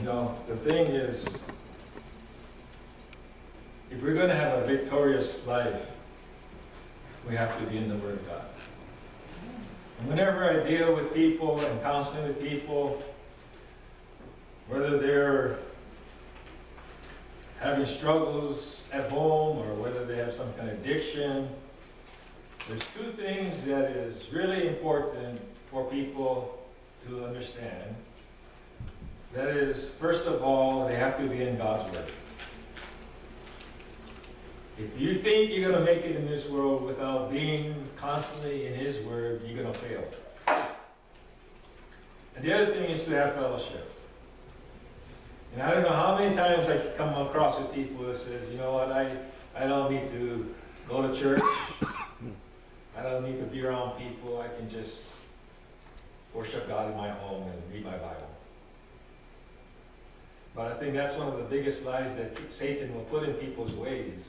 You know, the thing is, if we're going to have a victorious life, we have to be in the Word of God. And whenever I deal with people and counseling with people, whether they're having struggles at home or whether they have some kind of addiction, there's two things that is really important for people to understand. That is, first of all, they have to be in God's Word. If you think you're going to make it in this world without being constantly in His Word, you're going to fail. And the other thing is to have fellowship. And I don't know how many times I come across with people who says, you know what, I, I don't need to go to church. I don't need to be around people. I can just worship God in my home and read my Bible. But I think that's one of the biggest lies that Satan will put in people's ways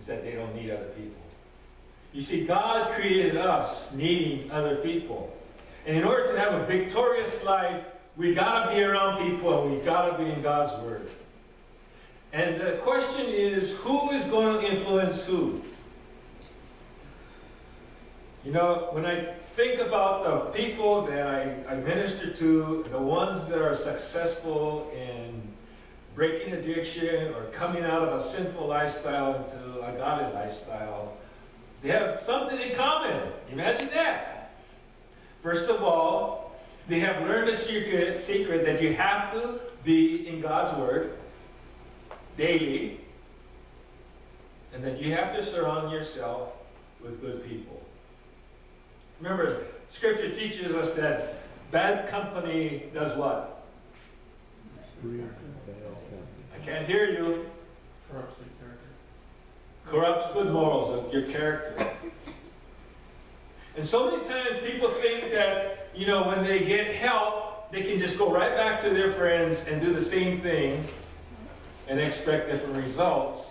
is that they don't need other people. You see, God created us needing other people. And in order to have a victorious life, we got to be around people and we got to be in God's Word. And the question is, who is going to influence who? You know, when I think about the people that I, I minister to, the ones that are successful in breaking addiction or coming out of a sinful lifestyle into a godly lifestyle, they have something in common. Imagine that. First of all, they have learned a secret, secret that you have to be in God's Word daily, and that you have to surround yourself with good people. Remember, Scripture teaches us that bad company does what? I can't hear you. Corrupts character. Corrupts good morals of your character. And so many times people think that, you know, when they get help, they can just go right back to their friends and do the same thing and expect different results.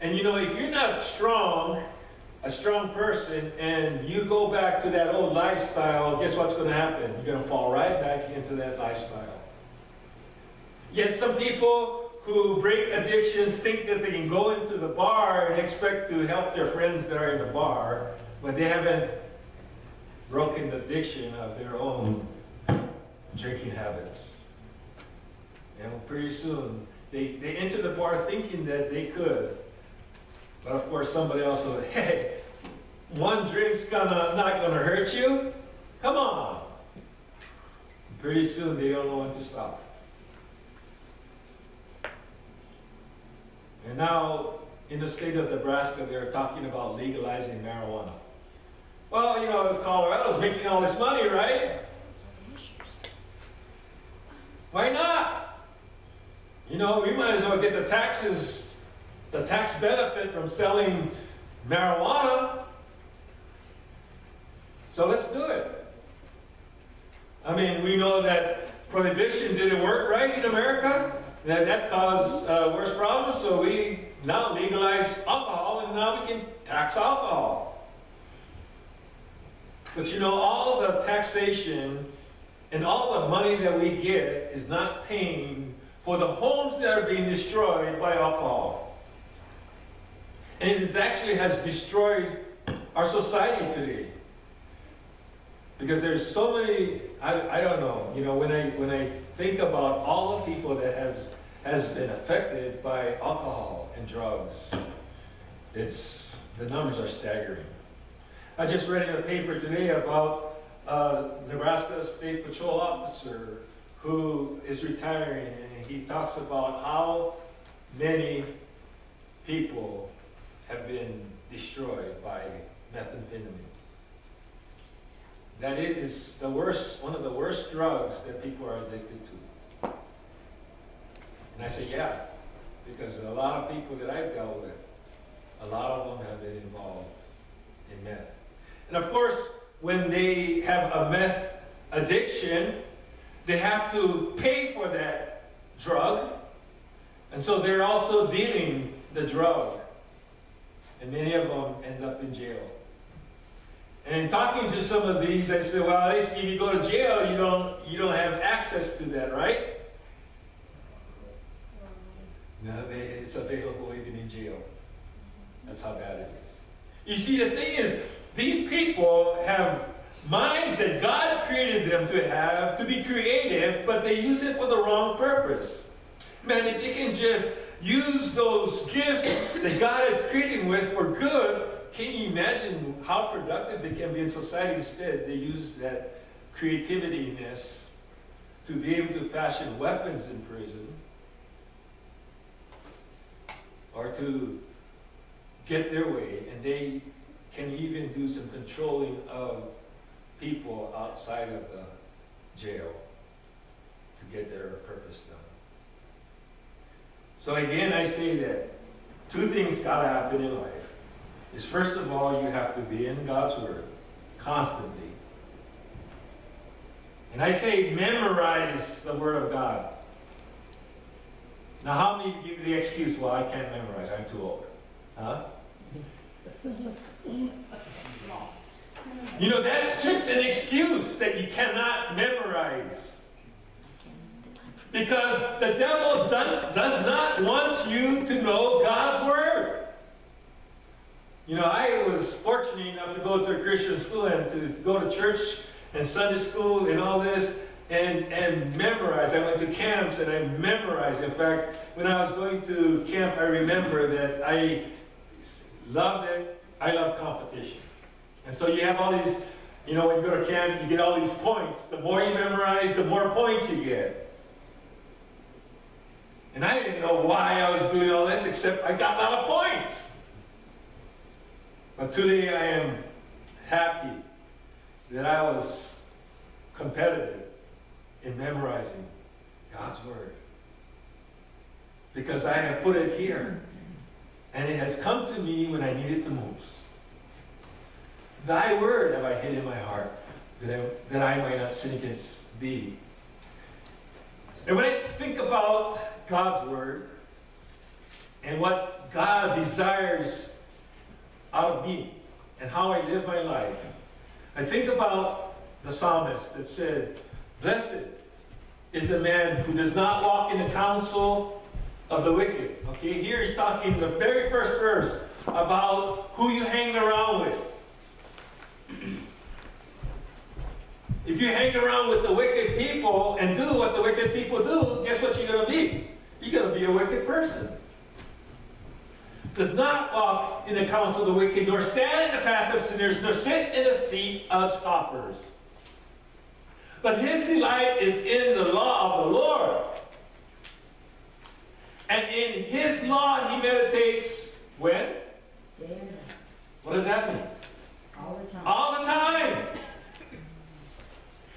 And you know, if you're not strong, a strong person, and you go back to that old lifestyle, guess what's going to happen? You're going to fall right back into that lifestyle. Yet some people who break addictions think that they can go into the bar and expect to help their friends that are in the bar when they haven't broken the addiction of their own drinking habits. And pretty soon, they, they enter the bar thinking that they could. But of course, somebody else will, say, hey, one drink's gonna, not gonna hurt you? Come on. Pretty soon, they don't know when to stop. And now, in the state of Nebraska, they're talking about legalizing marijuana. Well, you know, Colorado's making all this money, right? Why not? You know, we might as well get the taxes, the tax benefit from selling marijuana. So let's do it. I mean, we know that prohibition didn't work right in America. That, that caused uh, worse problems, so we now legalize alcohol and now we can tax alcohol. But you know, all the taxation and all the money that we get is not paying for the homes that are being destroyed by alcohol. And it actually has destroyed our society today. Because there's so many, I, I don't know, you know, when I, when I think about all the people that have has been affected by alcohol and drugs, it's, the numbers are staggering. I just read in a paper today about a Nebraska State Patrol officer who is retiring and he talks about how many people have been destroyed by methamphetamine. That it is the worst, one of the worst drugs that people are addicted to. And I say, yeah, because a lot of people that I've dealt with, a lot of them have been involved in meth. And of course, when they have a meth addiction, they have to pay for that drug. And so they're also dealing the drug. And many of them end up in jail. And in talking to some of these, I said, well, at least if you go to jail, you don't, you don't have access to that, right? No, it's available even in jail. That's how bad it is. You see, the thing is, these people have minds that God created them to have, to be creative, but they use it for the wrong purpose. Man, if they can just use those gifts that God has created with for good, can you imagine how productive they can be in society instead? They use that creativityness to be able to fashion weapons in prison or to get their way, and they can even do some controlling of people outside of the jail to get their purpose done. So again, I say that two things got to happen in life. Is first of all, you have to be in God's Word constantly. And I say memorize the Word of God. Now, how many give the excuse, well, I can't memorize, I'm too old? Huh? You know, that's just an excuse that you cannot memorize. Because the devil does not want you to know God's Word. You know, I was fortunate enough to go to a Christian school and to go to church and Sunday school and all this and, and memorize. I went to camps and I memorized. In fact, when I was going to camp, I remember that I loved it. I love competition. And so you have all these, you know, when you go to camp, you get all these points. The more you memorize, the more points you get. And I didn't know why I was doing all this, except I got a lot of points. But today I am happy that I was competitive in memorizing God's Word. Because I have put it here. And it has come to me when I need it the most. Thy word have I hid in my heart, that I, that I might not sin against thee. And when I think about God's word and what God desires out of me and how I live my life, I think about the psalmist that said, Blessed is the man who does not walk in the counsel of the wicked. Okay, here he's talking the very first verse about who you hang around with. If you hang around with the wicked people and do what the wicked people do, guess what you're going to be? You're going to be a wicked person. Does not walk in the counsel of the wicked, nor stand in the path of sinners, nor sit in the seat of scoffers. But his delight is in the law of the Lord. And in his law he meditates when? What does that mean? All the time. All the time.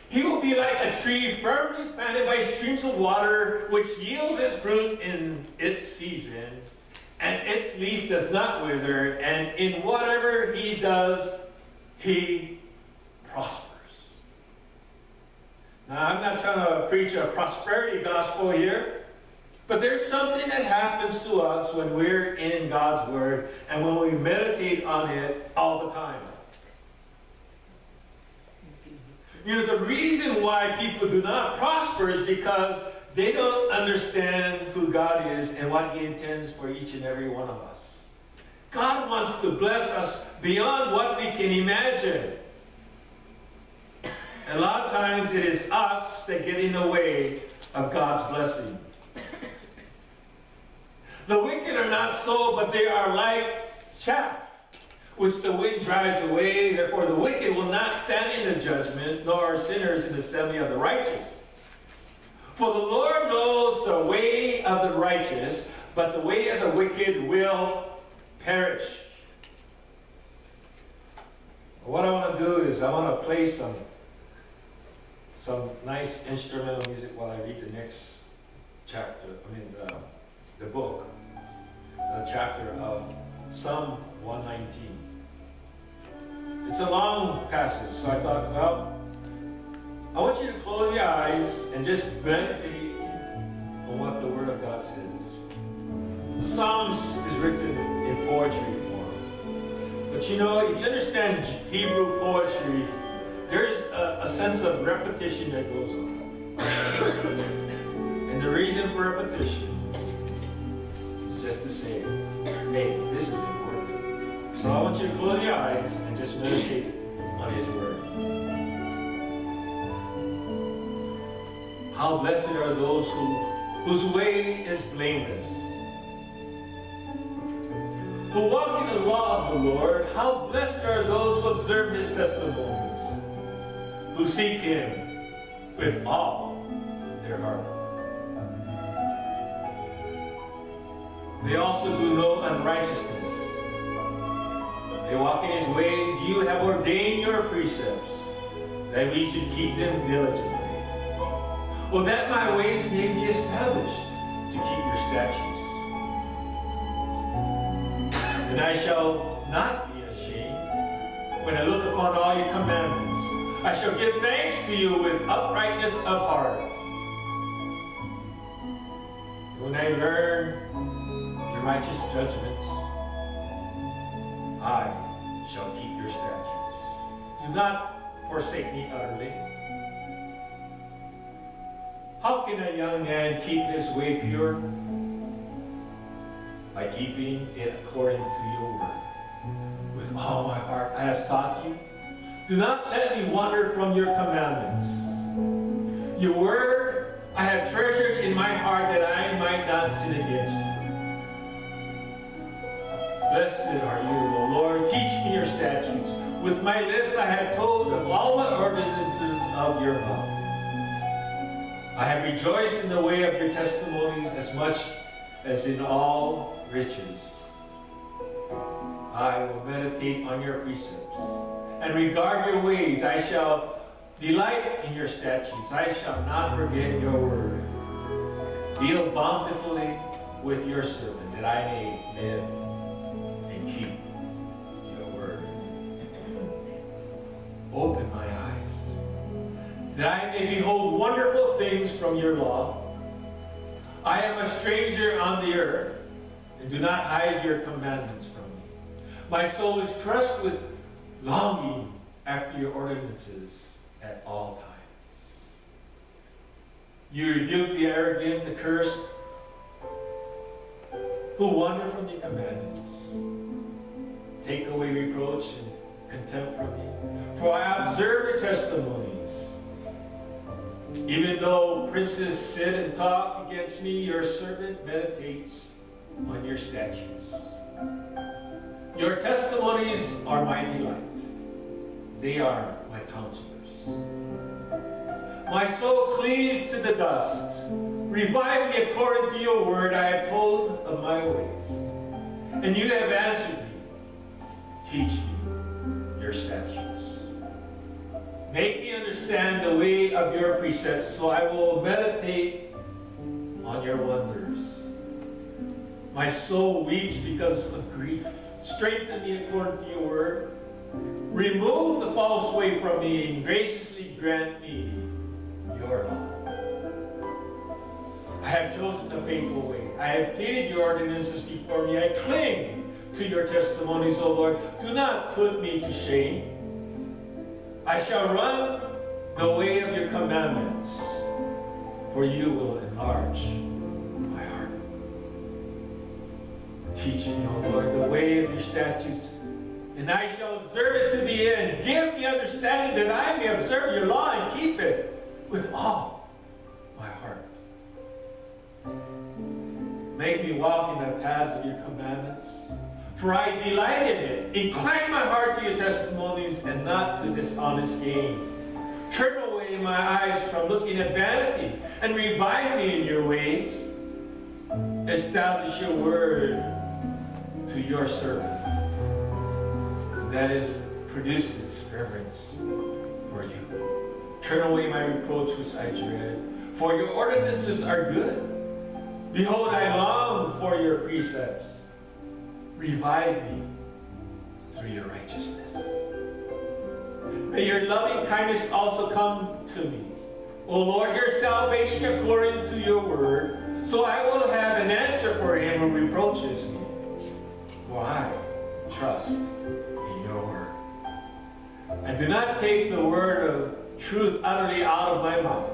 He will be like a tree firmly planted by streams of water, which yields its fruit in its season, and its leaf does not wither, and in whatever he does, he prospers. Now, I'm not trying to preach a prosperity gospel here, but there's something that happens to us when we're in God's Word and when we meditate on it all the time. You know, the reason why people do not prosper is because they don't understand who God is and what He intends for each and every one of us. God wants to bless us beyond what we can imagine. A lot of times it is us that get in the way of God's blessing. The wicked are not so, but they are like chaff which the wind drives away. Therefore, the wicked will not stand in the judgment, nor are sinners in the assembly of the righteous. For the Lord knows the way of the righteous, but the way of the wicked will perish. What I want to do is I want to play some some nice instrumental music while I read the next chapter, I mean the, the book, the chapter of Psalm 119. It's a long passage, so I thought, well, I want you to close your eyes and just meditate on what the Word of God says. The Psalms is written in poetry form. But you know, if you understand Hebrew poetry, there's a, a sense of repetition that goes on. And the reason for repetition is just to say, hey, this is important. So I want you to close your eyes and just meditate on His Word. How blessed are those who, whose way is blameless, who walk in the law of the Lord. How blessed are those who observe His testimonies, who seek Him with all their heart. They also do no unrighteousness. They walk in his ways. You have ordained your precepts, that we should keep them diligently. Well, that my ways may be established to keep your statutes. And I shall not be ashamed when I look upon all your commandments. I shall give thanks to you with uprightness of heart. When I learn your righteous judgments, I shall keep your statutes. Do not forsake me utterly. How can a young man keep his way pure? By keeping it according to your word. With all my heart I have sought you. Do not let me wander from your commandments. Your word I have treasured in my heart that I might not sin against you. Blessed are you, O Lord. Teach me your statutes. With my lips I have told of all the ordinances of your mouth. I have rejoiced in the way of your testimonies as much as in all riches. I will meditate on your precepts and regard your ways. I shall delight in your statutes. I shall not forget your word. Deal bountifully with your servant that I may live and keep your word. Open my eyes, that I may behold wonderful things from your law. I am a stranger on the earth, and do not hide your commandments from me. My soul is crushed with longing after your ordinances at all times. You rebuke the arrogant, the cursed, who wander from your commandments. Take away reproach and contempt from me. For I observe your testimonies. Even though princes sit and talk against me, your servant meditates on your statutes. Your testimonies are my delight. They are my counselors. My soul cleaves to the dust. Revive me according to your word. I have told of my ways. And you have answered me. Teach me your statutes. Make me understand the way of your precepts, so I will meditate on your wonders. My soul weeps because of grief. Strengthen me according to your word. Remove the false way from me and graciously grant me your law. I have chosen the faithful way. I have pleaded your ordinances before me. I cling to your testimonies, O Lord. Do not put me to shame. I shall run the way of your commandments, for you will enlarge my heart. Teach me, O Lord, the way of your statutes, and I shall observe it to the end. Give me understanding that I may observe your law and keep it with all my heart. Make me walk in the paths of your commandments, for I delight in it. Incline my heart to your testimonies and not to dishonest gain. Turn away my eyes from looking at vanity and revive me in your ways. Establish your word to your servant. That is, produces reverence for you. Turn away my reproach which I dread, for your ordinances are good. Behold, I long for your precepts. Revive me through your righteousness. May your loving kindness also come to me. O Lord, your salvation according to your word, so I will have an answer for him who reproaches me. For I trust in your word. And do not take the word of truth utterly out of my mouth.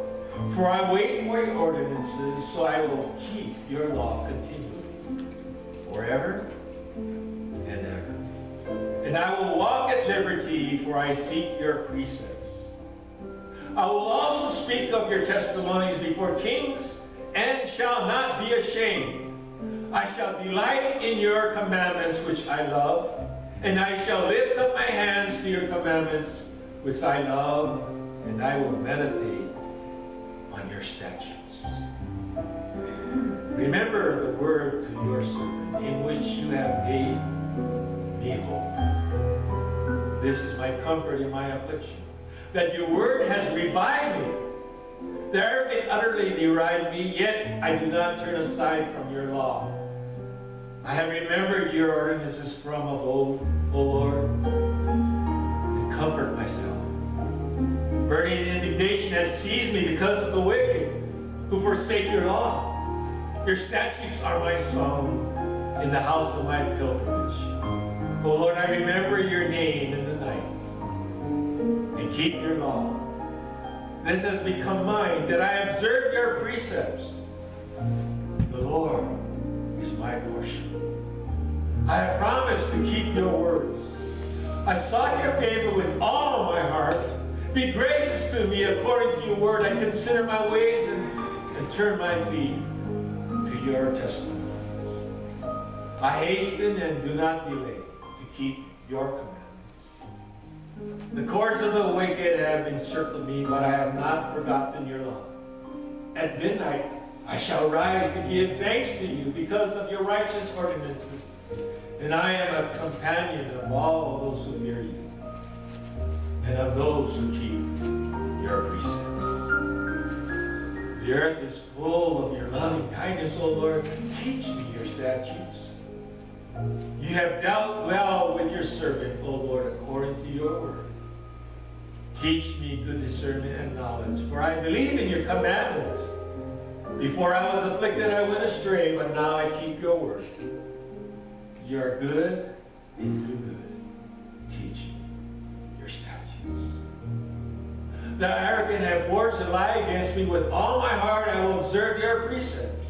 For I wait for your ordinances, so I will keep your law continually, forever and ever. And I will walk at liberty, for I seek your precepts. I will also speak of your testimonies before kings, and shall not be ashamed. I shall delight in your commandments, which I love, and I shall lift up my hands to your commandments, which I love, and I will meditate on your statutes. Remember the word to your servant, in which you have made me whole. This is my comfort in my affliction, that your word has revived me. The arrogant utterly deride me, yet I do not turn aside from your law. I have remembered your ordinances from of old, O Lord, and comfort myself. Burning indignation has seized me because of the wicked who forsake your law. Your statutes are my song in the house of my pilgrimage. O Lord, I remember your name in the night and keep your law. This has become mine, that I observe your precepts. The Lord is my portion. I have promised to keep your words. I sought your favor with all my heart. Be gracious to me according to your word. I consider my ways and, and turn my feet your testimonies. I hasten and do not delay to keep your commandments. The cords of the wicked have encircled me, but I have not forgotten your law. At midnight I shall rise to give thanks to you because of your righteous ordinances. And I am a companion of all those who fear you, and of those who keep your precepts. The earth is full of your loving kindness, O Lord. Teach me your statutes. You have dealt well with your servant, O Lord, according to your word. Teach me good discernment and knowledge, for I believe in your commandments. Before I was afflicted, I went astray, but now I keep your word. You are good and do good. The arrogant have forged a lie against me. With all my heart I will observe your precepts.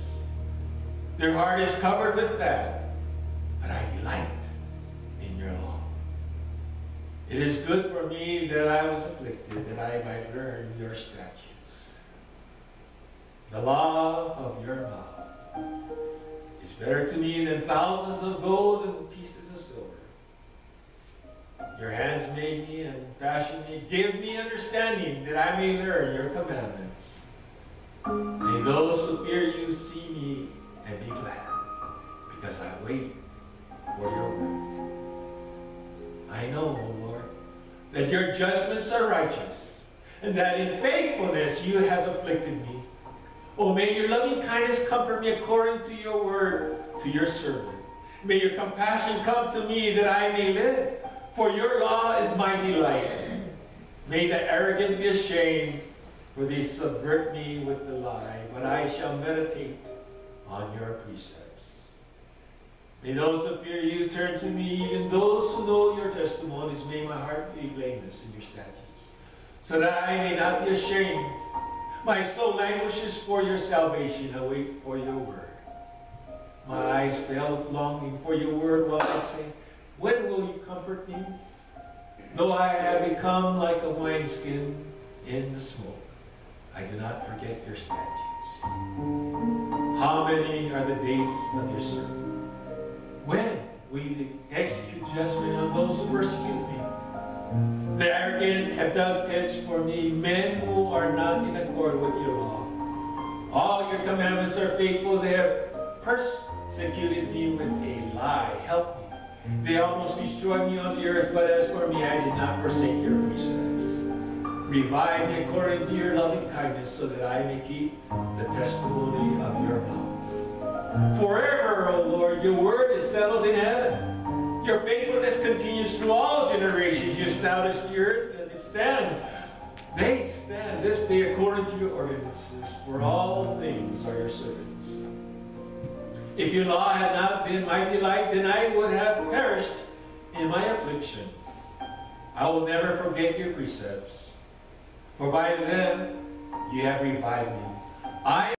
Their heart is covered with fat, but I delight in your law. It is good for me that I was afflicted, that I might learn your statutes. The law of your mouth is better to me than thousands of gold and pieces. Your hands made me and fashioned me. Give me understanding that I may learn your commandments. May those who fear you see me and be glad, because I wait for your word. I know, O Lord, that your judgments are righteous, and that in faithfulness you have afflicted me. Oh, may your loving kindness comfort me according to your word to your servant. May your compassion come to me that I may live, for your law is my delight. May the arrogant be ashamed, for they subvert me with the lie, but I shall meditate on your precepts. May those who fear you turn to me, even those who know your testimonies. May my heart be blameless in your statutes, so that I may not be ashamed. My soul languishes for your salvation. I wait for your word. My eyes fail with longing for your word while I say, When will you comfort me? Though I have become like a wineskin in the smoke, I do not forget your statutes. How many are the days of your servant? When will you execute judgment on those who persecute me? The arrogant have dug pits for me, men who are not in accord with your law. All your commandments are faithful. They have persecuted me with a lie. Help me. They almost destroyed me on the earth, but as for me, I did not forsake your precepts. Revive me according to your loving kindness, so that I may keep the testimony of your mouth. Forever, O Lord, your word is settled in heaven. Your faithfulness continues through all generations. You established the earth, and it stands. They stand this day according to your ordinances, for all things are your servants. If your law had not been my delight, then I would have perished in my affliction. I will never forget your precepts, for by them You have revived me. I